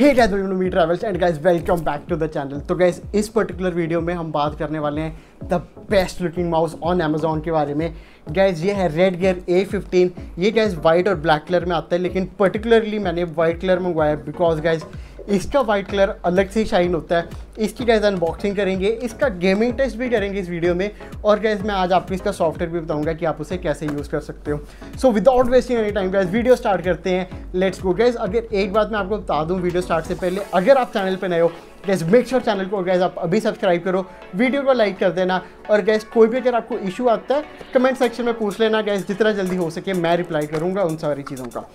Hey guys welcome to me travels and guys welcome back to the channel तो guys इस particular video में हम बात करने वाले हैं the best looking mouse on Amazon के बारे में। गाइस ये है रेड गियर ए फिफ्टीन ये गाइस वाइट और ब्लैक कलर में आता है, लेकिन पर्टिकुलरली मैंने वाइट कलर मंगवाया बिकॉज़ गाइस इसका वाइट कलर अलग से शाइन होता है। इसकी गैस अनबॉक्सिंग करेंगे, इसका गेमिंग टेस्ट भी करेंगे इस वीडियो में। और गैस मैं आज आपको इसका सॉफ्टवेयर भी बताऊँगा कि आप उसे कैसे यूज़ कर सकते हो। So without wasting any time guys video start करते हैं। लेट्स गो गैस अगर एक बात मैं आपको बता दूँ वीडियो स्टार्ट से पहले, अगर आप चैनल पर नए हो गैस मेक श्योर चैनल को गैस आप अभी सब्सक्राइब करो। वीडियो को लाइक कर देना। और गैस कोई भी अगर आपको इशू आता है कमेंट सेक्शन में पूछ लेना गैस जितना जल्दी हो सके, मैं रिप्लाई करूँगा उन सारी चीज़ों का।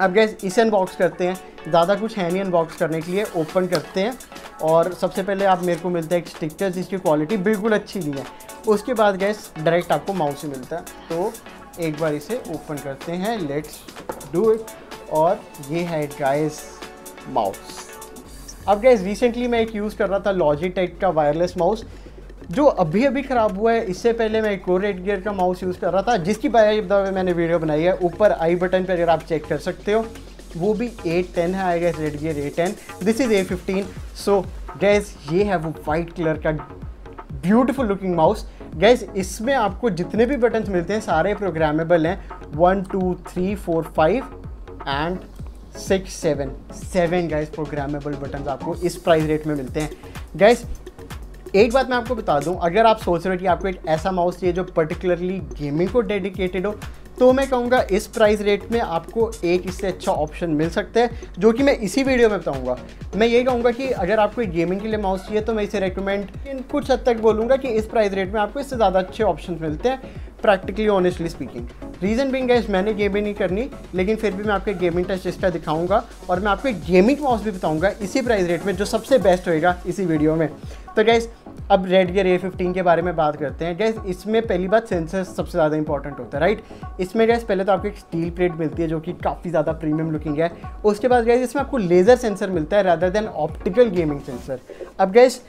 अब गैस इसे अनबॉक्स करते हैं। ज़्यादा कुछ है नहीं अनबॉक्स करने के लिए ओपन करते हैं। और सबसे पहले आप मेरे को मिलता है एक स्टिकर जिसकी क्वालिटी बिल्कुल अच्छी नहीं है। उसके बाद गैस डायरेक्ट आपको माउस ही मिलता है। तो एक बार इसे ओपन करते हैं। लेट्स डू इट और ये है गाइस माउस अब गैस रिसेंटली मैं एक यूज़ कर रहा था लॉजिटेक का वायरलेस माउस जो अभी अभी ख़राब हुआ है, इससे पहले मैं एक और रेड गियर का माउस यूज़ कर रहा था, जिसकी बाय मैंने वीडियो बनाई है। ऊपर आई बटन पर अगर आप चेक कर सकते हो, वो भी ए टेन है I guys Red Gear A ten this is A fifteen so guys ये है वो वाइट कलर का ब्यूटीफुल लुकिंग माउस गैस इसमें आपको जितने भी बटन्स मिलते हैं, सारे प्रोग्रामेबल हैं. One two three four five and six seven seven guys programmable button आपको इस प्राइस रेट में मिलते हैं. गैस एक बात मैं आपको बता दूँ, अगर आप सोच रहे हो कि आपको एक ऐसा माउस चाहिए जो पर्टिकुलरली गेमिंग को डेडिकेटेड हो तो मैं कहूँगा इस प्राइस रेट में आपको एक इससे अच्छा ऑप्शन मिल सकता है, जो कि मैं इसी वीडियो में बताऊँगा। मैं ये कहूँगा कि अगर आपको गेमिंग के लिए माउस चाहिए तो मैं इसे रेकमेंड कुछ हद तक बोलूँगा कि इस प्राइस रेट में आपको इससे ज़्यादा अच्छे ऑप्शन मिलते हैं practically honestly speaking reason being guys मैंने गेमिंग नहीं करनी, लेकिन फिर भी मैं आपके गेमिंग टेस्ट इसका दिखाऊँगा, और मैं आपको गेमिंग माउस भी बताऊँगा इसी प्राइस रेट में, जो सबसे बेस्ट होएगा इसी वीडियो में। तो गैस अब रेड गियर ए फिफ्टीन के बारे में बात करते हैं। गैस इसमें पहली बात सेंसर सबसे ज़्यादा इंपॉर्टेंट होता है राइट इसमें गैस पहले तो आपको एक स्टील प्लेट मिलती है जो कि काफ़ी ज़्यादा प्रीमियम लुकिंग है। उसके बाद गैस इसमें आपको लेज़र सेंसर मिलता है rather than optical gaming sensor अब गैस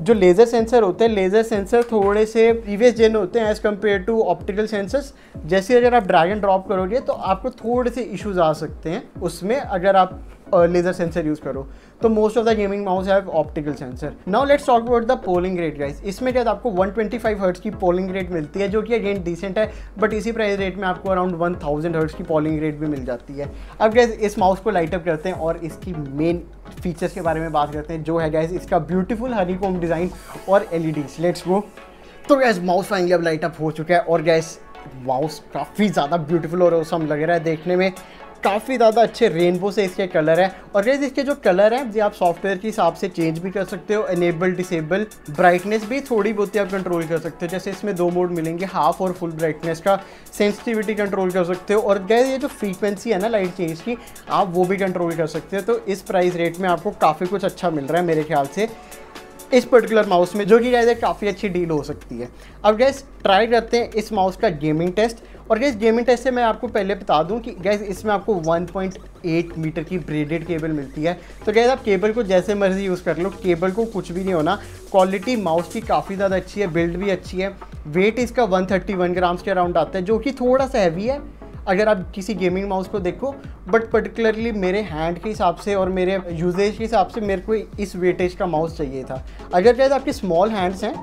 जो लेज़र सेंसर होते हैं लेज़र सेंसर थोड़े से प्रीवियस जेन होते हैं as compare to optical sensors जैसे अगर आप ड्रैगन ड्रॉप करोगे तो आपको थोड़े से इश्यूज़ आ सकते हैं उसमें। अगर आप लेज़र सेंसर यूज़ करो। तो most of the gaming mouse have optical sensor now let's talk about the polling rate guys इसमें क्या आपको 125 हर्ट्स की पोलिंग रेट मिलती है, जो कि अगेन डिसेंट है बट इसी प्राइस रेट में आपको अराउंड 1000 हर्ट्स की पोलिंग रेट भी मिल जाती है। अब गैस इस माउस को लाइटअप करते हैं और इसकी मेन फीचर्स के बारे में बात करते हैं, जो है गैस इसका ब्यूटीफुल हनी कोम डिज़ाइन और एल लेट्स गो तो गैस माउस फाइनली अब लाइटअप हो चुका है और गैस माउस काफ़ी ज़्यादा ब्यूटीफुल और औसम लग रहा है देखने में। काफ़ी ज़्यादा अच्छे रेनबो से इसके कलर है। और गैस इसके जो कलर हैं, ये आप सॉफ्टवेयर के हिसाब से चेंज भी कर सकते हो एनेबल डिसेबल ब्राइटनेस भी थोड़ी बहुत ही आप कंट्रोल कर सकते हो। जैसे इसमें दो मोड मिलेंगे हाफ़ और फुल ब्राइटनेस का सेंसिटिविटी कंट्रोल कर सकते हो। और गैस ये जो फ्रीक्वेंसी है ना लाइट चेंज की, आप वो भी कंट्रोल कर सकते हो। तो इस प्राइस रेट में आपको काफ़ी कुछ अच्छा मिल रहा है मेरे ख्याल से। इस पर्टिकुलर माउस में, जो कि गैस काफ़ी अच्छी डील हो सकती है। अब गैस ट्राई करते हैं इस माउस का गेमिंग टेस्ट और गैस गेमिंग टेस्ट से मैं आपको पहले बता दूँ कि गैस इसमें आपको 1.8 मीटर की ब्रेडेड केबल मिलती है। तो गैस आप केबल को जैसे मर्ज़ी यूज़ कर लो केबल को कुछ भी नहीं होना। क्वालिटी माउस की काफ़ी ज़्यादा अच्छी है बिल्ड भी अच्छी है। वेट इसका 131 ग्राम्स के अराउंड आता है, जो कि थोड़ा सा हैवी है। अगर आप किसी गेमिंग माउस को देखो बट पर्टिकुलरली मेरे हैंड के हिसाब से और मेरे यूजेज के हिसाब से मेरे को इस वेटेज का माउस चाहिए था। अगर गैस आपके स्मॉल हैंड्स हैं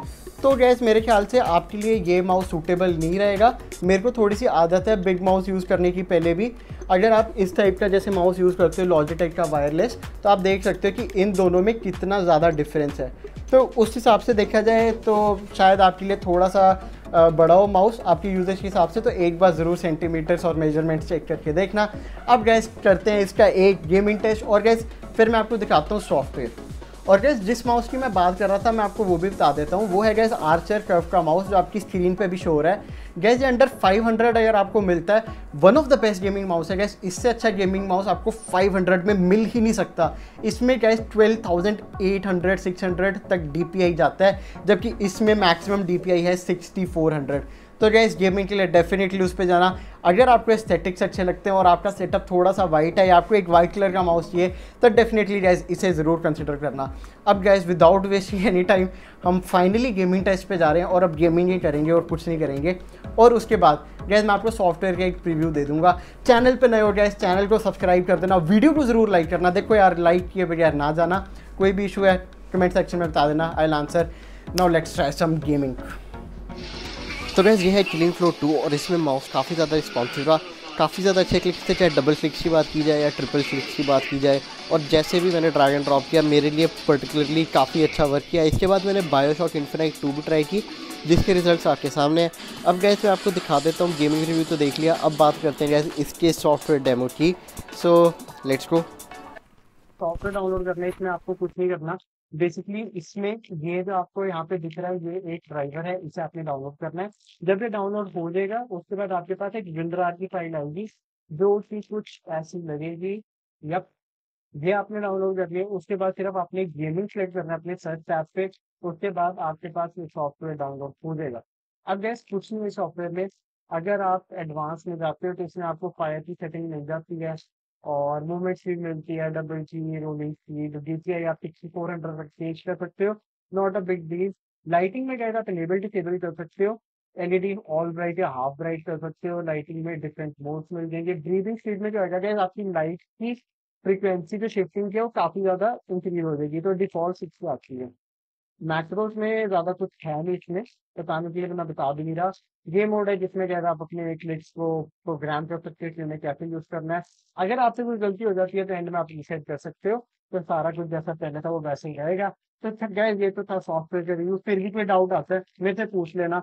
तो गैस मेरे ख्याल से आपके लिए ये माउस सूटेबल नहीं रहेगा। मेरे को थोड़ी सी आदत है बिग माउस यूज़ करने की पहले भी। अगर आप इस टाइप का जैसे माउस यूज़ करते हो लॉजिटेक का वायरलेस तो आप देख सकते हो कि इन दोनों में कितना ज़्यादा डिफरेंस है। तो उस हिसाब से देखा जाए तो शायद आपके लिए थोड़ा सा हो माउस आपकी यूजेज के हिसाब से तो एक बार ज़रूर सेंटीमीटर्स और मेजरमेंट्स चेक करके देखना। अब गैस करते हैं इसका एक गेमिंग टेस्ट और गैस फिर मैं आपको दिखाता हूँ सॉफ्टवेयर और गैस जिस माउस की मैं बात कर रहा था मैं आपको वो भी बता देता हूँ। वो है गैस आर्चर कर्व का माउस जो आपकी स्क्रीन पे भी शो हो रहा है। गैस ये अंडर 500 अगर आपको मिलता है one of the best gaming mouse है गैस इससे अच्छा गेमिंग माउस आपको 500 में मिल ही नहीं सकता। इसमें गैस 12,800 600 तक डीपीआई जाता है जबकि इसमें मैक्सिमम डी है 6400 तो गैस गेमिंग के लिए डेफिनेटली उस पर जाना। अगर आपको एस्थेटिक्स अच्छे लगते हैं और आपका सेटअप थोड़ा सा वाइट है या आपको एक वाइट कलर का माउस चाहिए तो डेफिनेटली गैस इसे ज़रूर कंसिडर करना। अब guys without wasting any time हम फाइनली गेमिंग टेस्ट पे जा रहे हैं और अब गेमिंग ही करेंगे और कुछ नहीं करेंगे। और उसके बाद गैस मैं आपको सॉफ्टवेयर का एक प्रीव्यू दे दूँगा। चैनल पर नए हो गैस चैनल को सब्सक्राइब कर देना। वीडियो को ज़रूर लाइक करना। देखो यार लाइक किए बगैर ना जाना। कोई भी इशू है कमेंट सेक्शन में बता देना। I'll answer now let's try some gaming तो गैस ये है किलिंग फ्लो टू और इसमें माउस काफ़ी ज़्यादा रिस्पॉन्सिव रहा काफ़ी ज़्यादा अच्छे क्लिक्स थे, चाहे डबल क्लिक्स की बात की जाए या ट्रिपल क्लिक्स की बात की जाए। और जैसे भी मैंने ड्रैग एंड ड्रॉप किया, मेरे लिए पर्टिकुलरली काफ़ी अच्छा वर्क किया। इसके बाद मैंने बायोशॉक इन्फिनाइट टू भी ट्राई की, जिसके रिजल्ट्स आपके सामने हैं। अब गैस मैं आपको दिखा देता हूँ गेमिंग रिव्यू तो देख लिया। अब बात करते हैं गैस इसके सॉफ्टवेयर डेमो की। So let's go software download करना है, इसमें आपको कुछ नहीं करना। बेसिकली इसमें ये जो आपको यहाँ पे दिख रहा है, ये एक ड्राइवर है, इसे आपने डाउनलोड करना है। जब ये डाउनलोड हो जाएगा, उसके बाद आपके पास एक विंडर की फ़ाइल आएगी, जो कि कुछ ऐसी लगेगी यप ये आपने डाउनलोड कर लिया उसके बाद सिर्फ़ आपने गेमिंग सेलेक्ट करना है अपने सर्च ऐप पे, उसके बाद आपके पास ये सॉफ्टवेयर डाउनलोड हो जाएगा। अब गैस कुछ नहीं सॉफ्टवेयर में। अगर आप एडवांस में जाते हो तो इसमें आपको फायर की सेटिंग मिल जाती है। और मूवमेंट स्पीड मिलती है डबल ची रोलिंग स्पीड डीपीआई आप सिक्सटी फोर हंड्रेड तक चेंज कर सकते हो। Not a big deal lighting में क्या आप डिसेबल कर सकते हो। एलईडी ऑल ब्राइट या हाफ़ ब्राइट कर सकते हो। लाइटिंग में डिफरेंट मोड्स मिल जाएँगे। ब्रीदिंग स्पीड में क्या होगा आपकी लाइट की फ्रीक्वेंसी जो शिफ्टिंग की है वो काफ़ी ज़्यादा इंक्रीज हो जाएगी। तो डिफ़ॉल्ट सिक्स आती है। मैक्रोस में ज़्यादा कुछ है नहीं इसमें बताने के लिए मैं बता भी नहीं रहा। ये मोड है जिसमें क्या आप अपने क्लिक्स को प्रोग्राम कर सकते हो कि कैसे यूज़ करना है। अगर आपसे कोई गलती हो जाती है तो एंड में आप रिसेट कर सकते हो। तो सारा कुछ जैसा पहले था, वो वैसे ही रहेगा। तो अच्छा गए ये तो था सॉफ्टवेयर का रिव्यू फिर भी कोई डाउट आता है, मेरे से पूछ लेना।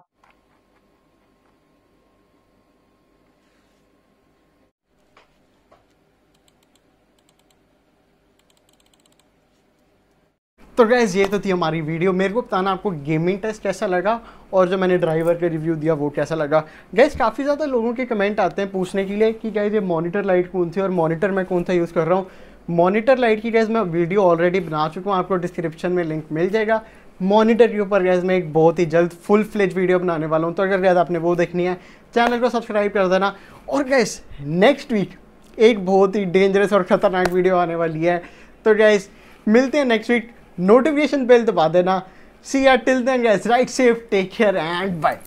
तो गैस ये तो थी हमारी वीडियो मेरे को बताना आपको गेमिंग टेस्ट कैसा लगा और जो मैंने ड्राइवर का रिव्यू दिया, वो कैसा लगा? गैस काफ़ी ज़्यादा लोगों के कमेंट आते हैं पूछने के लिए कि गैस ये मॉनिटर लाइट कौन थी और मॉनिटर मैं कौन सा यूज़ कर रहा हूँ? मॉनिटर लाइट की गैस मैं वीडियो ऑलरेडी बना चुका हूँ. आपको डिस्क्रिप्शन में लिंक मिल जाएगा. मॉनिटर के ऊपर गैस मैं एक बहुत ही जल्द फुल फ्लेज वीडियो बनाने वाला हूँ. तो अगर गैस आपने वो देखनी है चैनल को सब्सक्राइब कर देना. और गैस नेक्स्ट वीक एक बहुत ही डेंजरस और ख़तरनाक वीडियो आने वाली है. तो गैस मिलते हैं नेक्स्ट वीक नोटिफिकेशन बेल दबा देना। See ya till guys ride safe take care and bye